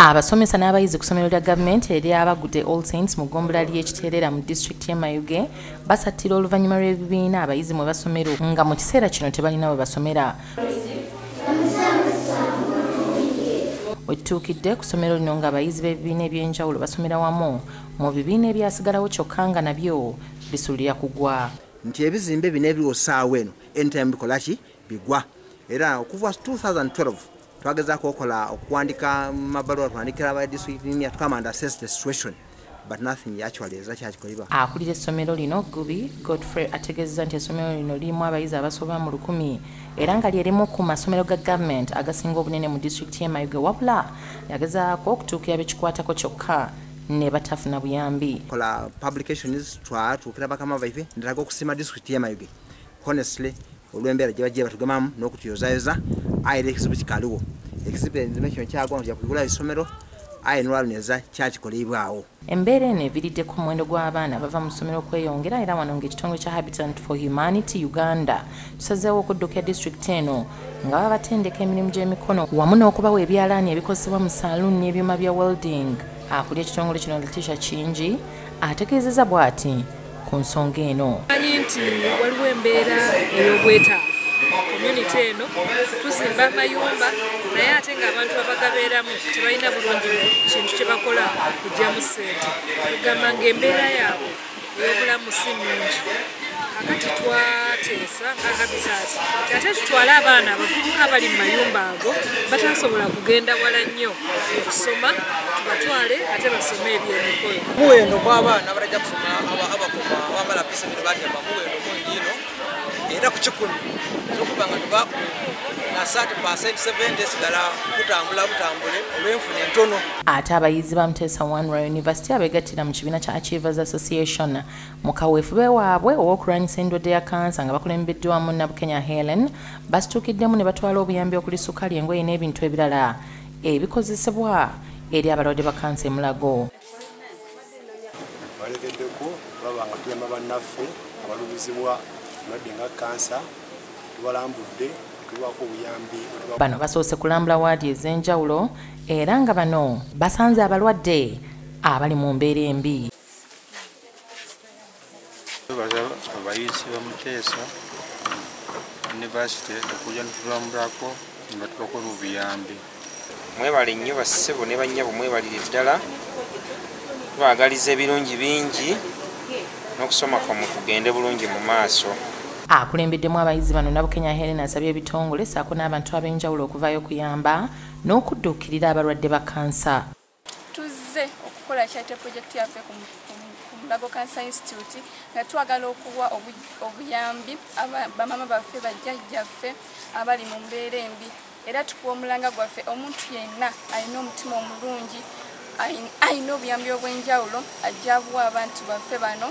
abasomesa n'abayizi ku ssomero lya gavumenti eryabagudde all saints mu ggombolola ly'ekiteerera mu disitulikiti y'e mayuge basattira oluvannyuma lw'ebibiina abayizi mwe basomera nga mu kiseera kino tebalina we basomera. Wetutukidde ku ssomero lino ng'abayizi b'ebibiina ebyenjawulo basomera wamu. Mu bibiina ebyasigalawo kyokka nga nabyo bisulira kugwa. Nti ebizimbe bino ebiriwo saawa eno anytime bikolaki bigwa. Era okuva 2012 twagezaako okola okuwandika mabaluwa twandikira aba to come and assess the situation but nothing actually eza kyakikolebwa akulira essomero lino gubi godfrey ategeezeza nti essomero lino lirimu abayizi abasoba mu lukumi era nga lyerimu ku masomero ga gavumenti agasinga obunene mu disitulikiti y'emayuge wabula yagezaako okutuukira bekikwatako kyokka ne batafuna buyambi. Kola publications twatuukira bakama baife ndiraga okusiima district y'emayuge honestly olw'embeera gye bagiye batugemamu n'okutuyozayoza aye era ekizibu kikaliwo ekizibu enzima kino kyagwa nti yakugula isomero aye nolwaluneza kyakikolebwawo embeera eno eviriddeko omuwendo gw'abaana bava mu ssomero okweyongera era wano ng'ekitongole kya habitant for humanity uganda tusazeewo okuddukira disitulikiti eno nga baba batendeka emirimu gy'emikono wamu n'okubawa ebyalaani ebikozesebwa mu saloon n'ebyuma bya welding. Akuli ekitongole kino letisha kingi ategeezeza bw'ati ku nsonga eno. Manyi nti waliwo embeera ey'obwetaavu community eno tuzimba amayumba naye ate ng'abantu abagabeeramu tebalina bulungi kintu kye bakola kugyamu ssente. Tugamba ng'embeera yaabwe ey'obulamu si nnungi. Kakati twateesa nga habitat ate tutwale abaana abavubuka abali mu mayumba ago batasobola kugenda wala nnyo okusoma tubatwale ate basome ebyemikolo muwendo gw'abaana abalajja kusoma abakoma abamala pisa bino batyama muwendo mungi ino era ku kikumi. Zokuba nga tuba na 30 7 sigala butambula butambule olw'enfuna entono. Ate abayizi ba muteesa one royal university abegattira mu kibiina kya achievers association. Mu kaweefube waabwe ow'okulwanyisa endwadde ya kansa nga bakulembeddwamu nabukenya helen basituukiddemu ne batwala obuyambi okuli sukali engoye n'ebintu ebirala. Ebikozesebwa eri abalwadde ba kansa emulago balekeddeko baba nga tuyamba bannaffe abalumizibwa ndwadde nga kansa tubalambudde tuwako obuyambi bano basoose kulambula waadi ez'enjawulo era nga bano basanze abalwadde abali mu mbeera embi. Twebaza abayizi bamuteesa univasite okujja nitulambulako nebatubako n'obuyambi mwebale nnyo bassebo ne bannyabo mwebalire ddala tubagaliza ebirungi bingi n'okusoma kwamwe kugende bulungi mu maaso akulembeddemu abayizi bano nabukenya helen asabye ebitongole saako n'abantu ab'enjawulo okuvaayo okuyamba n'okudduukirira abalwadde ba kansa. Tuzze okukola kyate projekiti yaffe ku mulago cancer institute nga twagala okuwa obuyambi bamama baffe bajjajjaffe abali mu mbeera embi. Era tukuwa omulanga gwaffe omuntu yenna alina omutima omulungi alina obuyambi obw'enjawulo ajja buwa abantu baffe bano